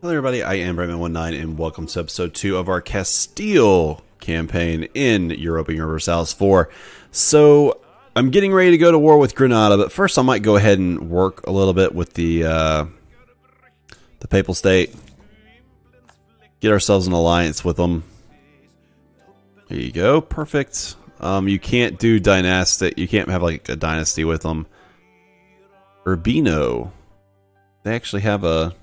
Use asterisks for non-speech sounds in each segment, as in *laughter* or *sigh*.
Hello everybody, I am Brantman19 and welcome to episode 2 of our Castile campaign in Europa Universalis 4. So, I'm getting ready to go to war with Granada, but first I might go ahead and work a little bit with the, uh, the Papal State. Get ourselves an alliance with them. There you go, perfect. Um, you can't do dynastic, you can't have like a dynasty with them. Urbino. They actually have a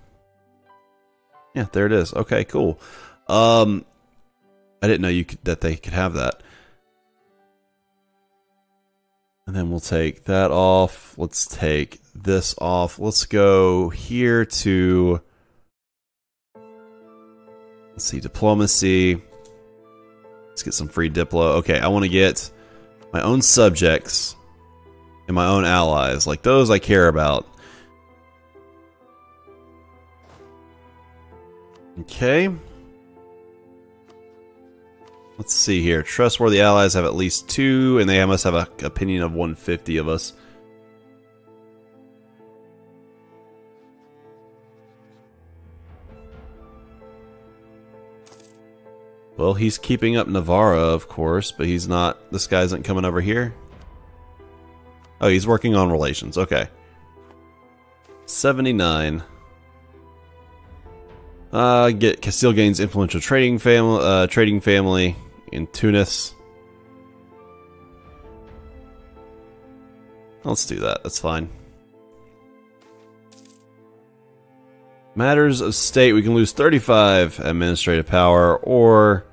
yeah, there it is. Okay, cool. Um, I didn't know you could, that they could have that. And then we'll take that off. Let's take this off. Let's go here to let's see diplomacy. Let's get some free diplo. Okay, I want to get my own subjects and my own allies. Like those I care about. Okay. Let's see here. Trustworthy allies have at least two, and they must have an opinion of 150 of us. Well, he's keeping up Navarra, of course, but he's not... This guy isn't coming over here? Oh, he's working on relations. Okay. 79. Uh, get Castile gains influential trading family, uh, trading family in Tunis. Let's do that. That's fine. Matters of state, we can lose 35 administrative power, or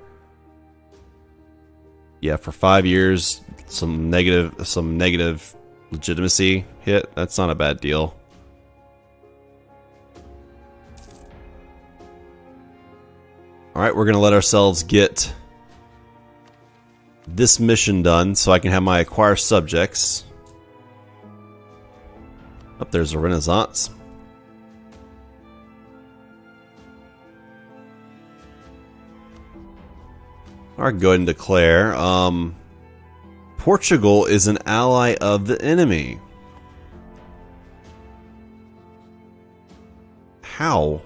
yeah, for five years, some negative, some negative legitimacy hit. That's not a bad deal. Alright, we're going to let ourselves get this mission done so I can have my acquire subjects. Up oh, there's a Renaissance. Alright, go ahead and declare. Um, Portugal is an ally of the enemy. How?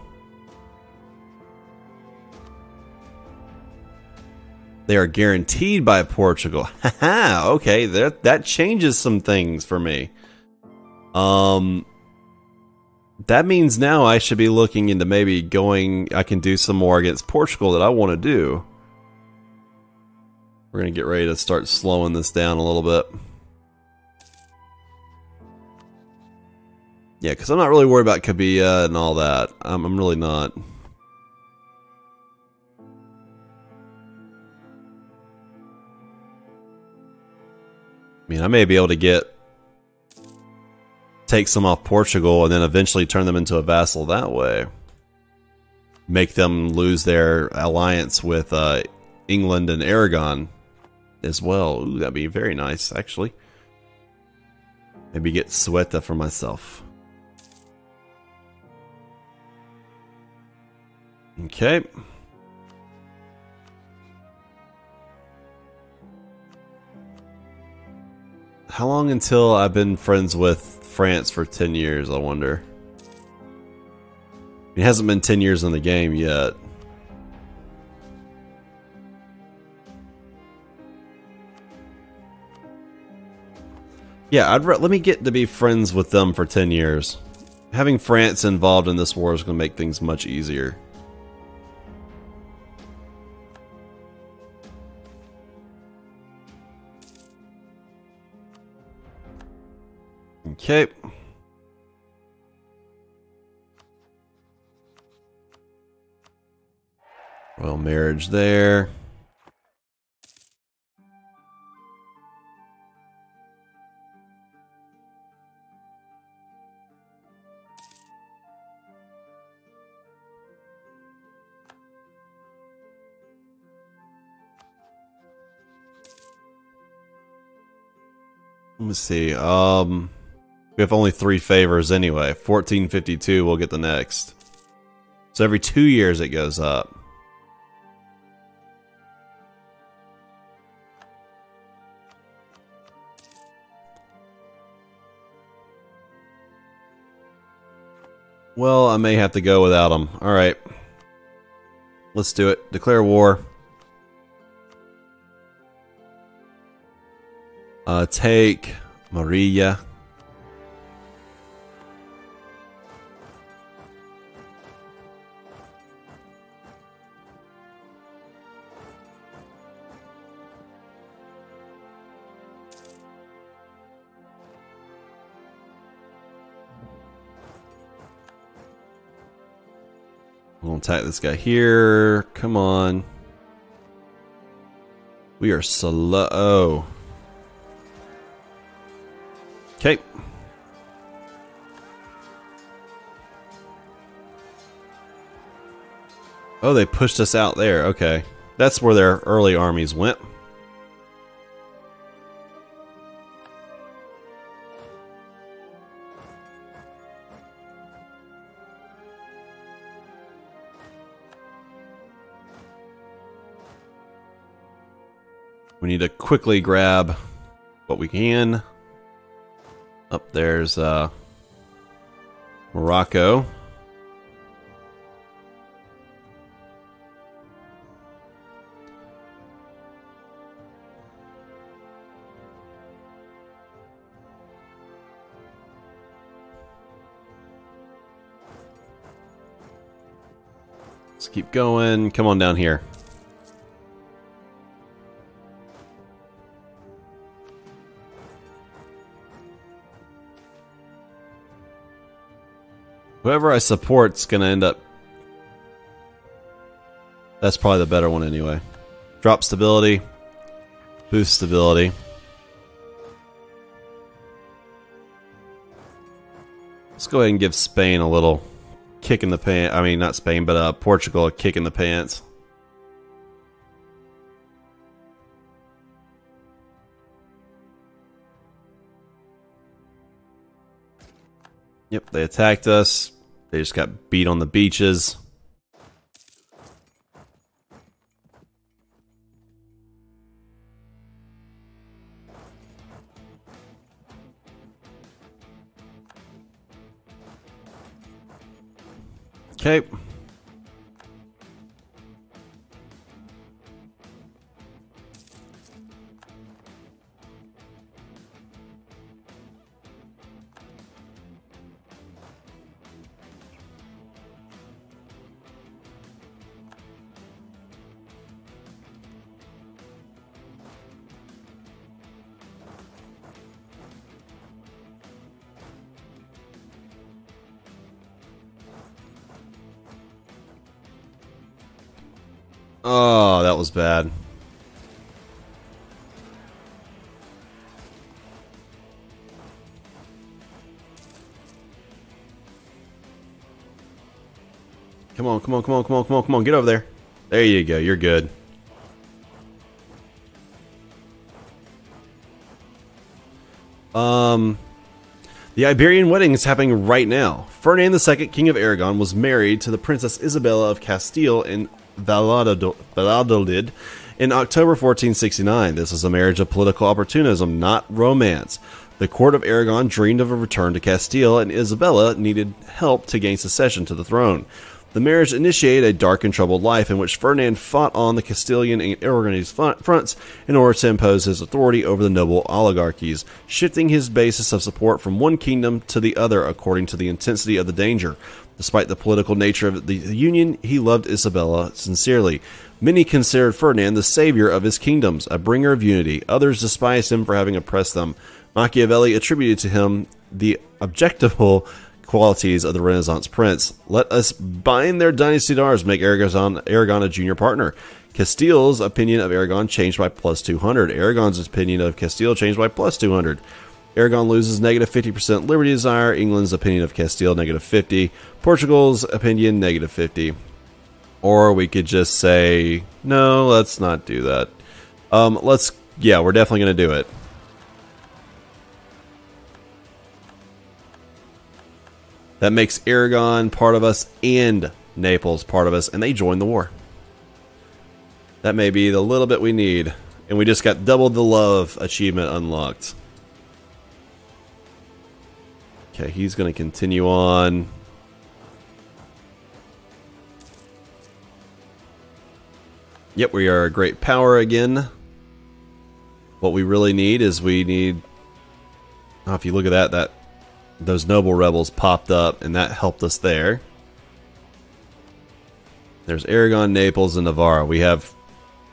They are guaranteed by Portugal. *laughs* Haha, okay, that that changes some things for me. Um that means now I should be looking into maybe going I can do some more against Portugal that I want to do. We're going to get ready to start slowing this down a little bit. Yeah, because I'm not really worried about Kabia and all that. I'm, I'm really not. Mean, I may be able to get take some off Portugal and then eventually turn them into a vassal that way. Make them lose their alliance with uh, England and Aragon as well. Ooh, that'd be very nice, actually. Maybe get Ceuta for myself. Okay. How long until I've been friends with France for 10 years, I wonder? It hasn't been 10 years in the game yet. Yeah, I'd let me get to be friends with them for 10 years. Having France involved in this war is going to make things much easier. Okay. Well, marriage there. Let me see. Um we have only three favors anyway. 1452, we'll get the next. So every two years it goes up. Well, I may have to go without them. Alright. Let's do it. Declare war. Uh, take Maria. We'll attack this guy here. Come on. We are slow. Okay. Oh, they pushed us out there. Okay. That's where their early armies went. Quickly grab what we can. Up there's uh, Morocco. Let's keep going. Come on down here. Whoever I support's gonna end up... That's probably the better one anyway. Drop stability. Boost stability. Let's go ahead and give Spain a little kick in the pants. I mean, not Spain, but uh, Portugal a kick in the pants. Yep, they attacked us. They just got beat on the beaches. Okay. Oh, that was bad. Come on, come on, come on, come on, come on, come on, get over there. There you go, you're good. Um, the Iberian wedding is happening right now. Ferdinand II, King of Aragon, was married to the Princess Isabella of Castile in Valladolid in October 1469. This is a marriage of political opportunism, not romance. The court of Aragon dreamed of a return to Castile, and Isabella needed help to gain succession to the throne. The marriage initiated a dark and troubled life in which Ferdinand fought on the Castilian and Aragonese fronts in order to impose his authority over the noble oligarchies, shifting his basis of support from one kingdom to the other according to the intensity of the danger. Despite the political nature of the union, he loved Isabella sincerely. Many considered Ferdinand the savior of his kingdoms, a bringer of unity. Others despised him for having oppressed them. Machiavelli attributed to him the objectable qualities of the Renaissance prince. Let us bind their dynasty to ours, make Aragon, Aragon a junior partner. Castile's opinion of Aragon changed by plus 200. Aragon's opinion of Castile changed by plus 200. Aragon loses negative 50% liberty desire. England's opinion of Castile, negative 50. Portugal's opinion, negative 50. Or we could just say, no, let's not do that. Um, let's, yeah, we're definitely going to do it. That makes Aragon part of us and Naples part of us, and they join the war. That may be the little bit we need. And we just got double the love achievement unlocked. Okay, he's going to continue on. Yep, we are a great power again. What we really need is we need... Oh, if you look at that, that those noble rebels popped up, and that helped us there. There's Aragon, Naples, and Navarra. We have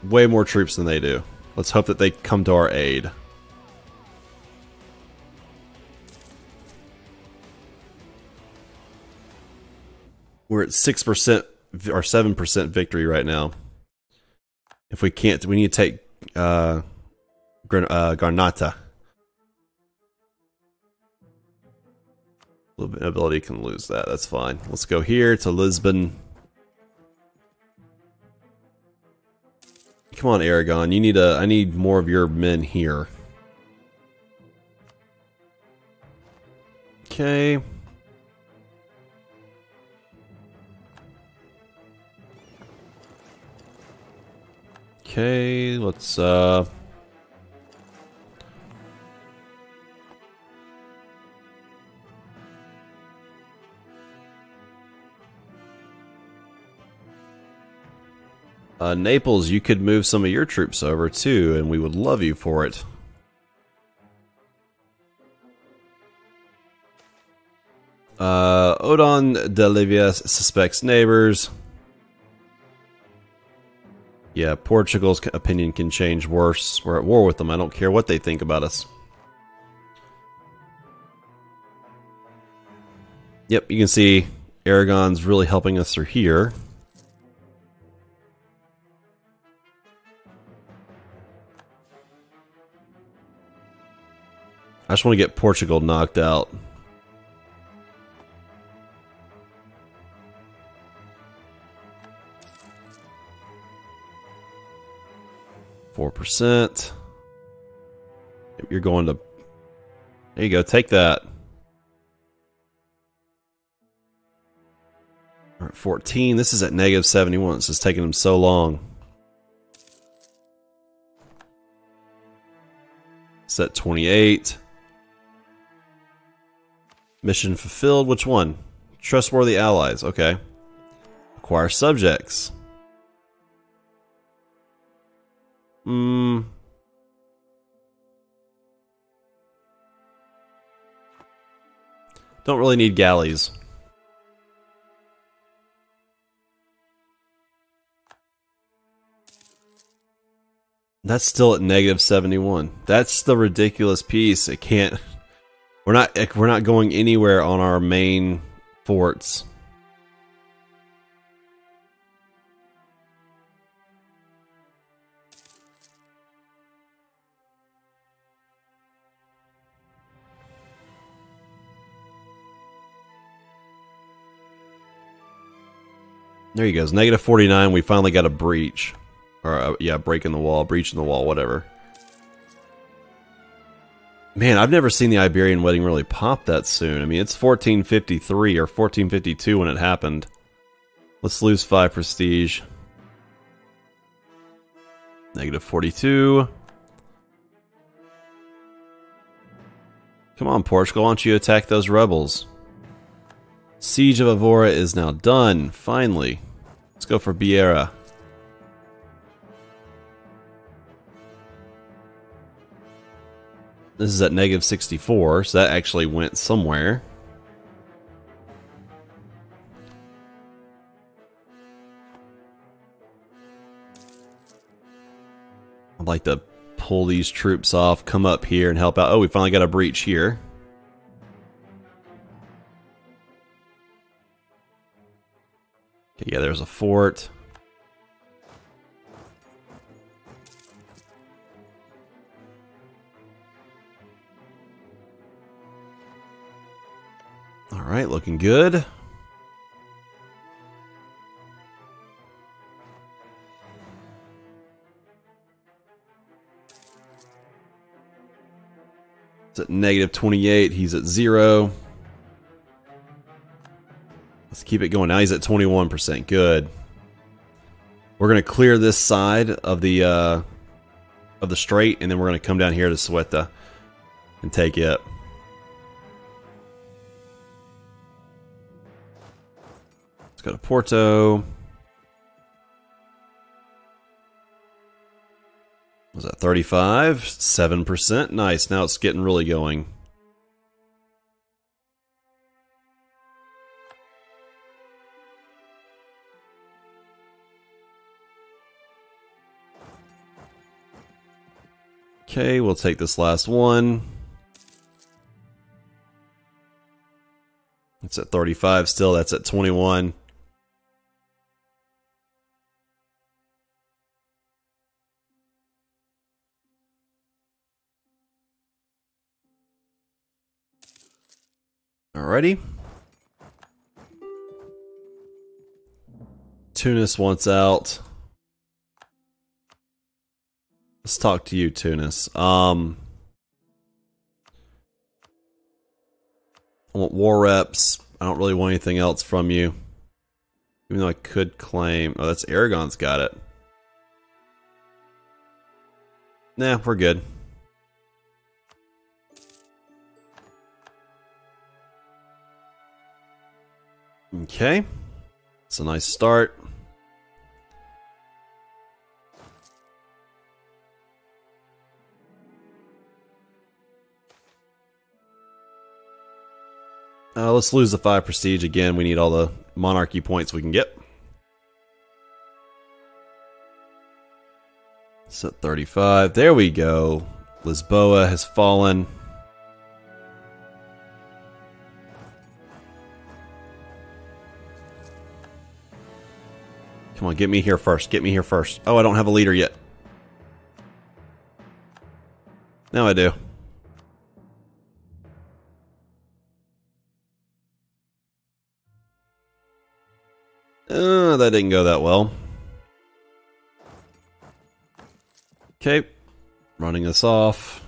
way more troops than they do. Let's hope that they come to our aid. We're at 6% or 7% victory right now. If we can't, we need to take uh, uh, Garnata. Ability can lose that. That's fine. Let's go here to Lisbon. Come on, Aragon. You need a. I need more of your men here. Okay. Okay, let's uh Uh, Naples, you could move some of your troops over too, and we would love you for it. Uh, Odon de Livia suspects neighbors. Yeah, Portugal's opinion can change worse. We're at war with them. I don't care what they think about us. Yep, you can see Aragon's really helping us through here. I just want to get Portugal knocked out. Four percent. You're going to. There you go. Take that. All right, 14. This is at negative 71. This is taking them so long. Set 28. Mission fulfilled. Which one? Trustworthy allies. Okay. Acquire subjects. Hmm. Don't really need galleys. That's still at negative 71. That's the ridiculous piece. It can't we're not we're not going anywhere on our main forts. There he goes. Negative 49. We finally got a breach. Or, uh, yeah, breaking the wall, breaching the wall, whatever. Man, I've never seen the Iberian wedding really pop that soon. I mean, it's 1453 or 1452 when it happened. Let's lose 5 prestige. Negative 42. Come on, Portugal, why don't you attack those rebels? Siege of Evora is now done, finally. Let's go for Beira. This is at negative 64, so that actually went somewhere. I'd like to pull these troops off, come up here and help out. Oh, we finally got a breach here. Okay, yeah, there's a fort. Alright, looking good. It's at negative 28. He's at zero. Let's keep it going. Now he's at 21%. Good. We're going to clear this side of the uh, of the strait, and then we're going to come down here to Ceuta and take it. Let's go to Porto. Was that 35, 7%. Nice. Now it's getting really going. Okay, we'll take this last one. It's at 35 still. That's at 21. Alrighty. Tunis wants out. Let's talk to you, Tunis. Um, I want war reps. I don't really want anything else from you. Even though I could claim... Oh, that's Aragon's got it. Nah, we're good. Okay. It's a nice start. Let's lose the 5 prestige again. We need all the monarchy points we can get. Set 35. There we go. Lisboa has fallen. Come on, get me here first. Get me here first. Oh, I don't have a leader yet. Now I do. Uh, that didn't go that well. Okay. Running us off.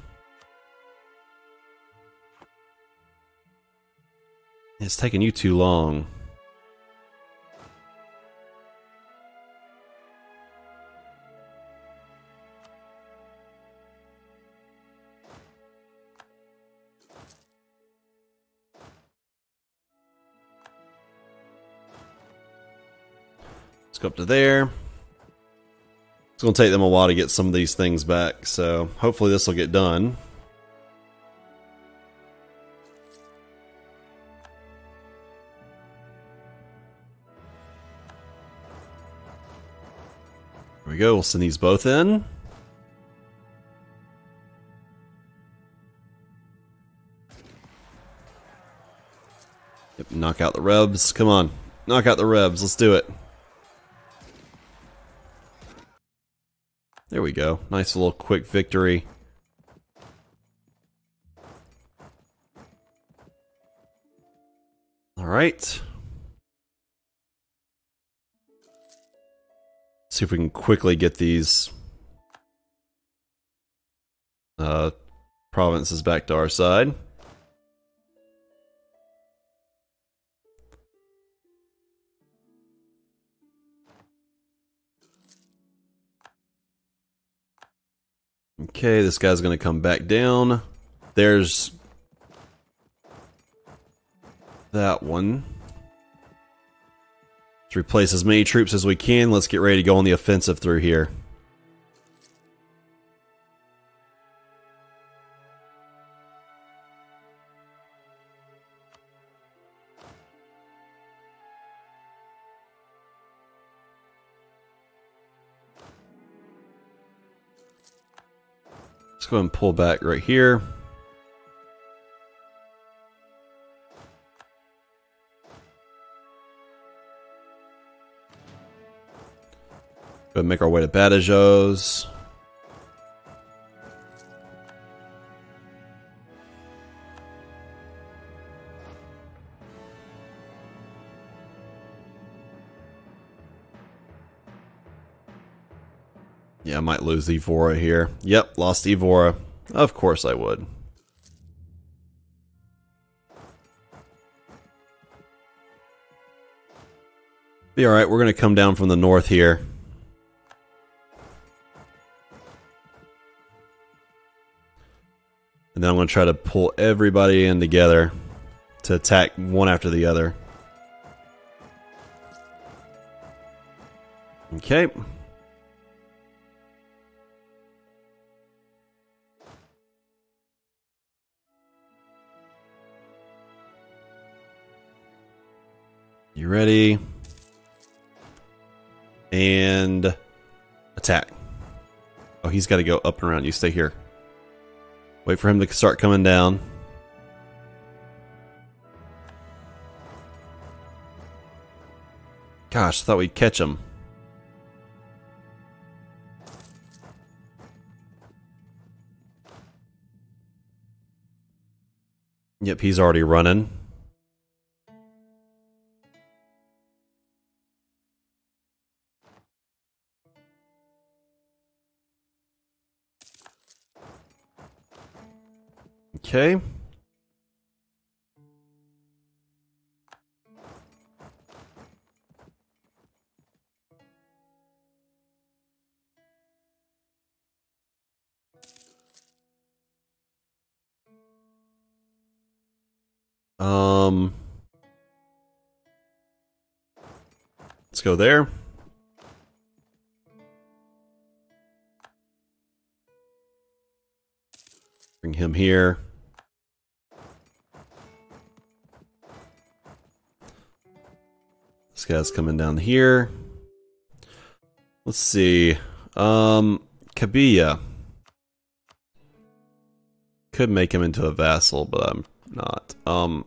It's taking you too long. Up to there. It's going to take them a while to get some of these things back, so hopefully this will get done. There we go. We'll send these both in. Yep, knock out the rebs. Come on. Knock out the rebs. Let's do it. There we go. Nice little quick victory. All right. See if we can quickly get these uh, provinces back to our side. Okay, this guy's to come back down. There's that one. Let's replace as many troops as we can. Let's get ready to go on the offensive through here. Let's go and pull back right here. Go make our way to Badajoz. Lose Evora here. Yep, lost Evora. Of course I would. Be alright, we're going to come down from the north here. And then I'm going to try to pull everybody in together to attack one after the other. Okay. You ready? And attack. Oh, he's got to go up and around. You stay here. Wait for him to start coming down. Gosh, I thought we'd catch him. Yep, he's already running. Okay. Um, let's go there. Bring him here. This guy's coming down here. Let's see. Um, Kabiya. Could make him into a vassal, but I'm not. Um,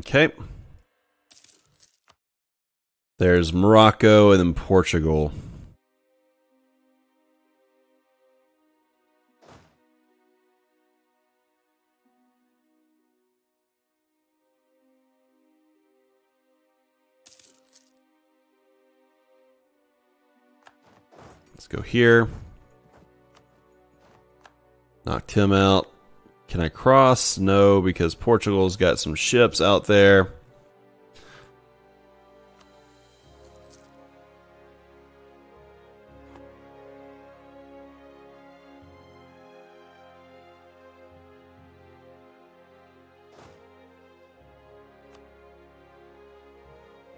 okay. There's Morocco and then Portugal. Go here. Knocked him out. Can I cross? No, because Portugal's got some ships out there.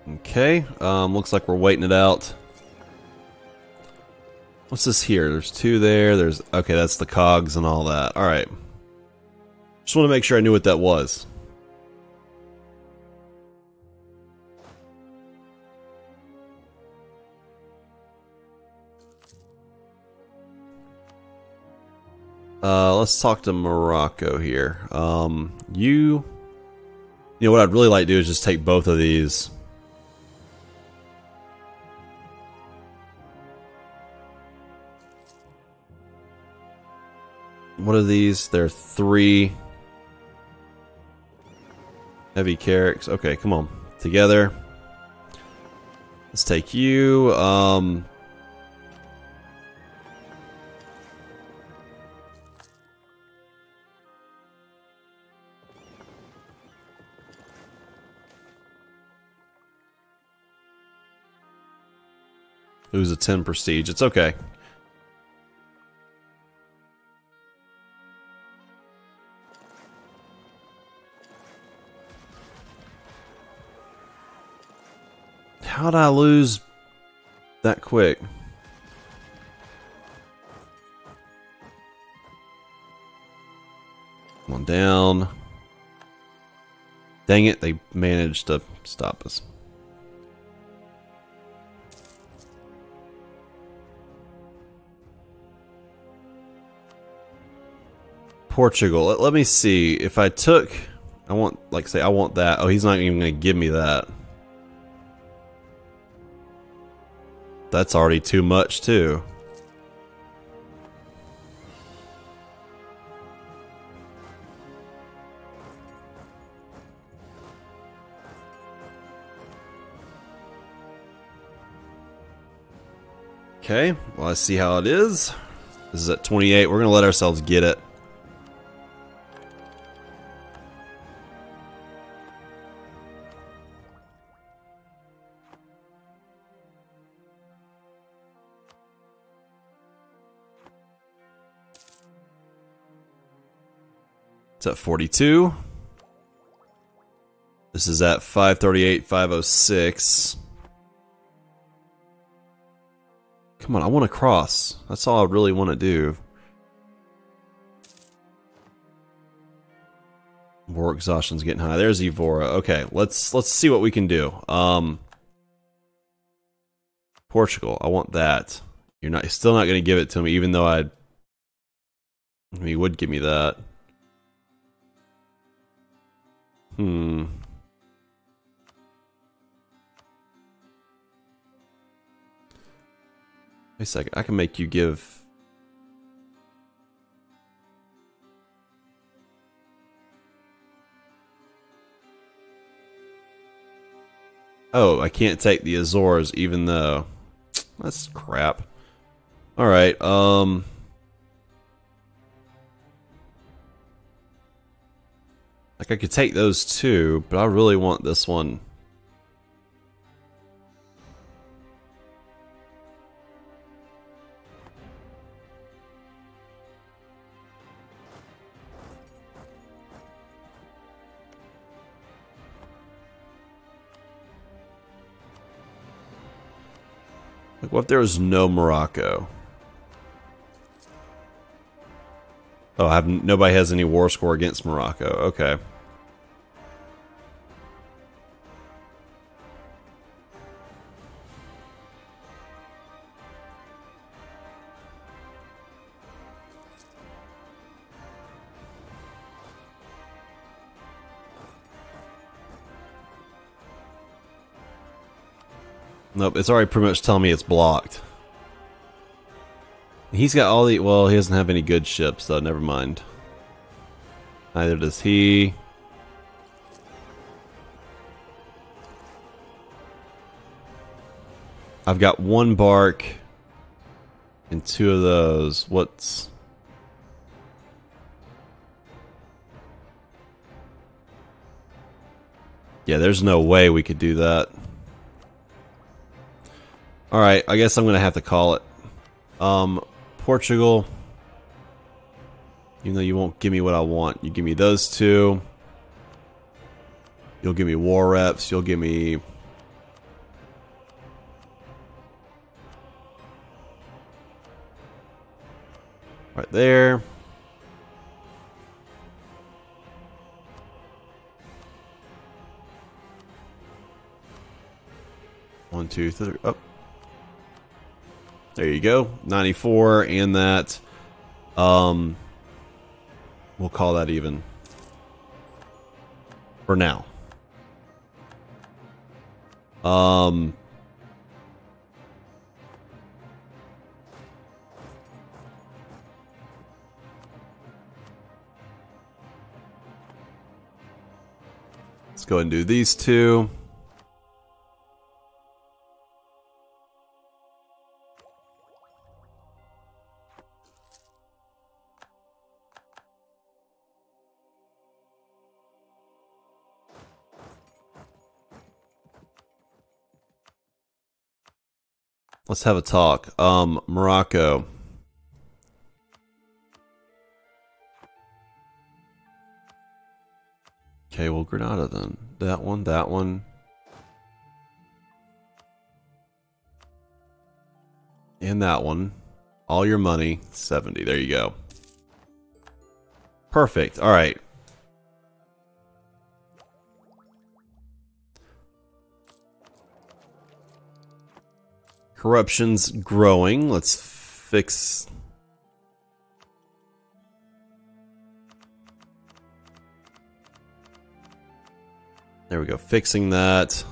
Okay, um, looks like we're waiting it out. What's this here? There's two there. There's okay. That's the cogs and all that. All right. Just want to make sure I knew what that was. Uh, let's talk to Morocco here. Um, you, you know what I'd really like to do is just take both of these What are these? They're three heavy carracks. Okay, come on. Together. Let's take you. Um, lose a 10 prestige. It's okay. How'd I lose that quick? One down. Dang it, they managed to stop us. Portugal. Let, let me see. If I took... I want, like, say, I want that. Oh, he's not even going to give me that. That's already too much, too. Okay, well, let's see how it is. This is at 28. We're going to let ourselves get it. It's at 42. This is at 538, 506. Come on, I want to cross. That's all I really want to do. War exhaustion's getting high. There's Evora. Okay, let's let's see what we can do. Um, Portugal. I want that. You're not still not going to give it to me, even though I'd. I mean, you would give me that. Hmm. Wait a second. I can make you give. Oh, I can't take the Azores even though. That's crap. Alright, um. Like, I could take those two, but I really want this one. Like, what if there was no Morocco? Oh, I have nobody has any war score against Morocco. Okay. Nope, it's already pretty much telling me it's blocked. He's got all the... Well, he doesn't have any good ships, though. Never mind. Neither does he. I've got one bark and two of those. What's... Yeah, there's no way we could do that. Alright, I guess I'm going to have to call it. Um, Portugal. Even though you won't give me what I want. You give me those two. You'll give me war reps. You'll give me... Right there. One, two, three. Up. Oh. There you go. 94 and that. Um, we'll call that even. For now. Um, let's go and do these two. Let's have a talk. Um, Morocco. Okay, well, Granada then. That one, that one. And that one. All your money, 70. There you go. Perfect. All right. Corruption's growing. Let's fix... There we go, fixing that.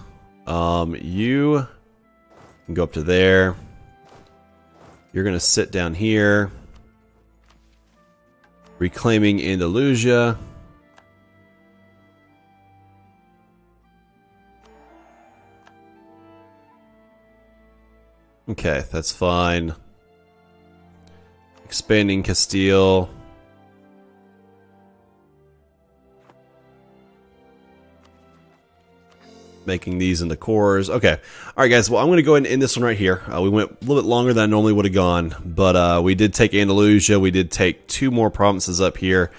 Um, you can go up to there. You're going to sit down here. Reclaiming Andalusia. Okay, that's fine. Expanding Castile. Making these into cores. Okay. Alright, guys. Well, I'm going to go ahead and end this one right here. Uh, we went a little bit longer than I normally would have gone, but uh, we did take Andalusia. We did take two more provinces up here.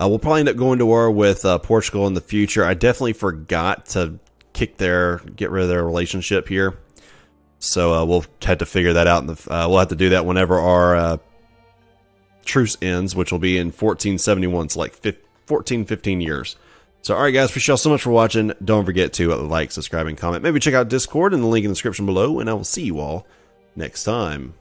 Uh, we'll probably end up going to war with uh, Portugal in the future. I definitely forgot to kick their, get rid of their relationship here. So uh, we'll have to figure that out. In the, uh, we'll have to do that whenever our uh, truce ends, which will be in 1471. so like 14, 15 years. So, all right, guys, appreciate y'all so much for watching. Don't forget to like, subscribe, and comment. Maybe check out Discord in the link in the description below, and I will see you all next time.